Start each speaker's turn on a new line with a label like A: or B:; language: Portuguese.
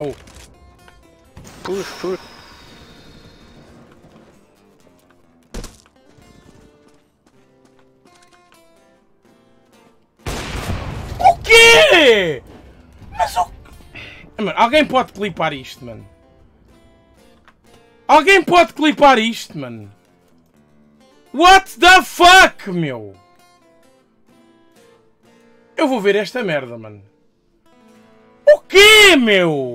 A: Oh.
B: Push, push.
A: O quê? Mas o... Mano, alguém pode clipar isto, mano. Alguém pode clipar isto, mano. What the fuck, meu? Eu vou ver esta merda, mano. O quê, meu?